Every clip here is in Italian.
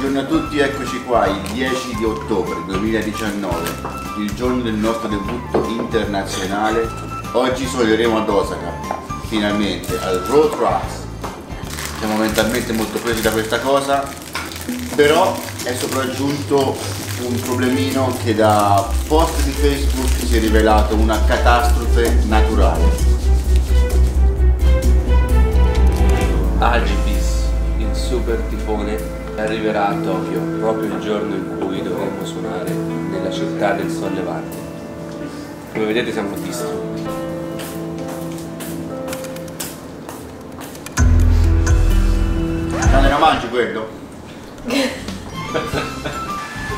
Buongiorno a tutti, eccoci qua, il 10 di ottobre 2019, il giorno del nostro debutto internazionale. Oggi soglieremo ad Osaka, finalmente, al Road Tracks. Siamo mentalmente molto presi da questa cosa, però è sopraggiunto un problemino che da post di Facebook si è rivelato una catastrofe naturale. Agibis, il super tifone, arriverà a Tokyo proprio il giorno in cui dovremo suonare nella città del sollevante. Come vedete siamo distrutti. Ne lo mangi quello?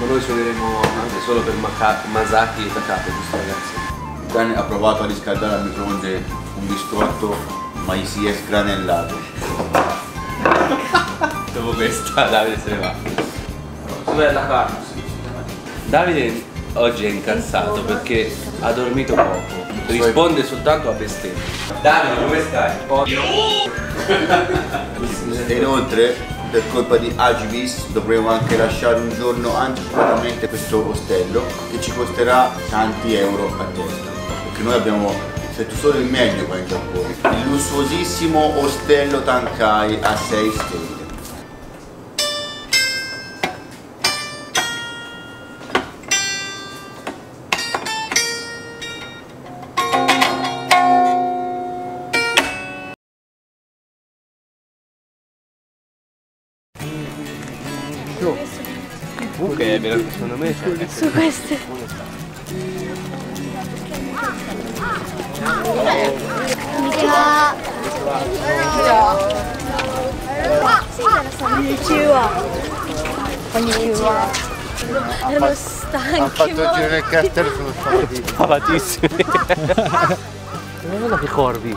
Ma noi suoneremo anche solo per Maka- Masaki e Takato, giusto ragazzi? Dan ha provato a riscaldare al microonde un biscotto, ma gli si è sgranellato. Dopo questa Davide se ne va. Dov'è la carne? Davide oggi è incazzato perché ha dormito poco. Risponde soltanto a bestemmie. Davide, come stai? E inoltre, per colpa di Agibis, dovremo anche lasciare un giorno anticipatamente questo ostello che ci costerà tanti euro a testa. Perché noi abbiamo scelto solo il meglio qua in Giappone. Il lussuosissimo ostello Tankai a 6 stelle. È vero, secondo me cioè, su queste. Konnichiwa. Konnichiwa. Erano stanchi. ma- del cartello sono stati. Palatissimi. Guarda che corvi.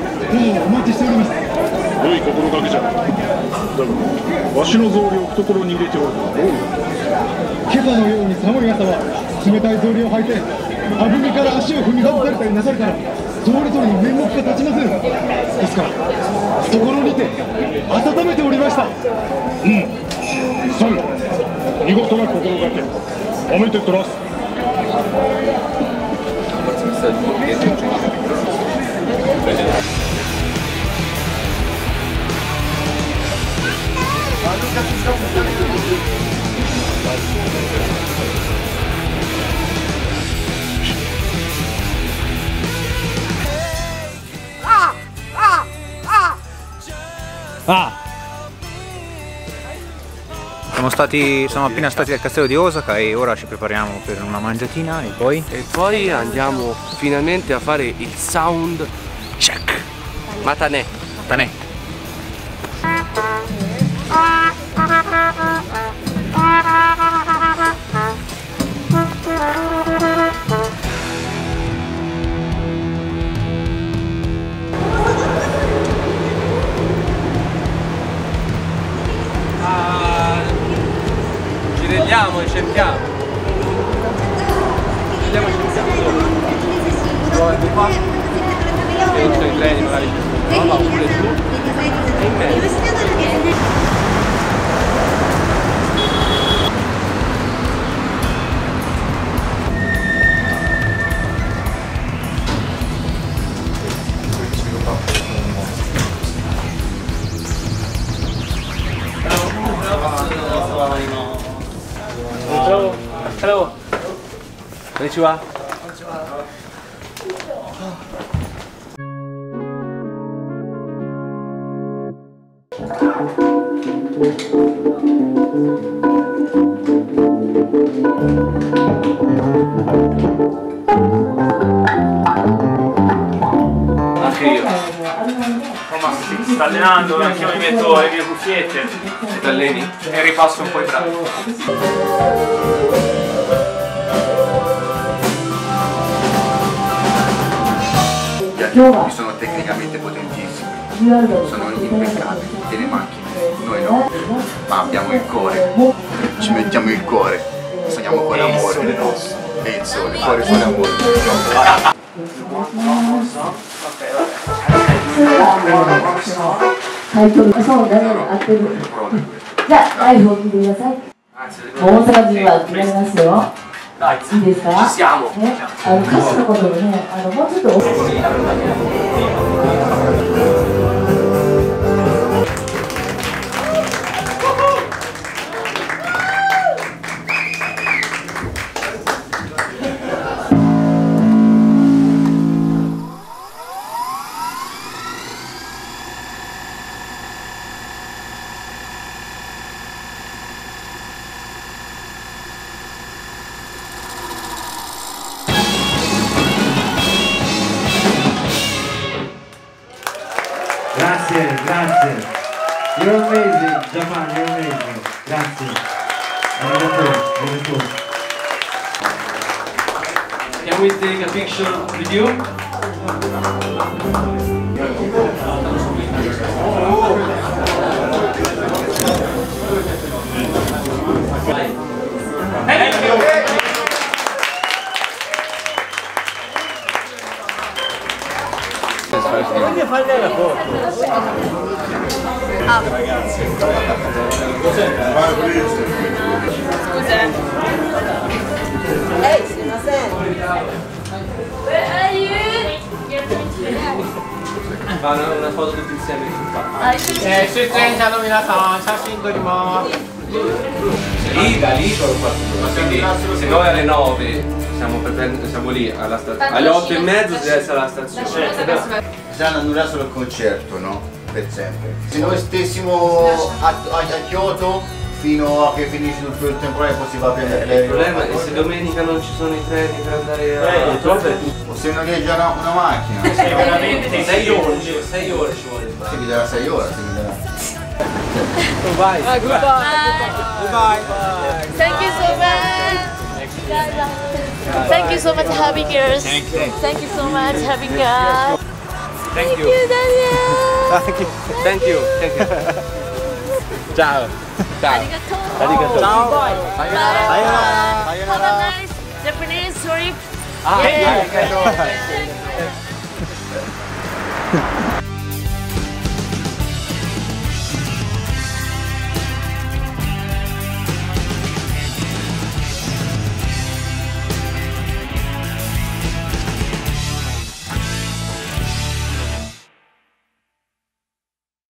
もうお待ちしております。良い心がけじゃだがわしの草履を懐に入れておるのはどういう今朝のように寒い朝は冷たい草履を履いてあぶみから足を踏み外されたりなされたら草履取りに面目が立ちませんですから懐にて温めておりましたさん最後見事な心がけおめでとらす。Siamo, stati, siamo appena stati al castello di Osaka e ora ci prepariamo per una mangiatina e poi E poi andiamo finalmente a fare il sound. Matane. Tanè. Ci rendiamo e cerchiamo. Andiamo e cerchiamo. Guarda qua. ぜひ皆さんしながらですねこんにちは。Anche io. Oh, ma si sta allenando, anche io mi metto le mie cuffiette. E ti alleni? E ripasso un po' i bravi. Gli bracci. Sono tecnicamente potentissimi, sono impeccabili, te ne macchine noi no, ma abbiamo il cuore, ci mettiamo il cuore, sogniamo con l'amore e il sole, cuore, sole, amore. タイトルそうだね合ってるじゃあライフを見てください大阪人は決まりますよいいですかねあの歌詞のことでねあのもうちょっと Grazie. You're amazing, Japan, you're amazing. Grazie. Arigato, arigato. Can we take a picture with you? Fanno una foto tutti insieme sul えー、出演者の皆さん、写真撮ります。 Lì, da lì sono qualcuno. Quindi se noi alle 9 siamo, per prendere- siamo lì alla stazione, alle 8 e mezzo si deve essere alla stazione. Saranno annullare solo il concerto, no? Per sempre. Se noi stessimo a, a, a Kyoto fino a che finisce tutto il temporale poi si va a prendere Il l'aereo. problema è se domenica non ci sono i treni per andare a... O se non riesce una, una macchina. Sei veramente 6 ore, 6 ore ci vuole. Si mi darà 6 ore, si mi darà. Bye. Thank you so much. Thank you so much having us. Thank you so much having us. Thank you, Daniel. Thank you, thank you. Ciao. Ciao. Arigato. Ciao. Sayonara. Have a nice Japanese trip. Ah, Yeah. arigato.